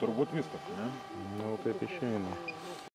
Turbūt viskas, ne? Nu taip išeina.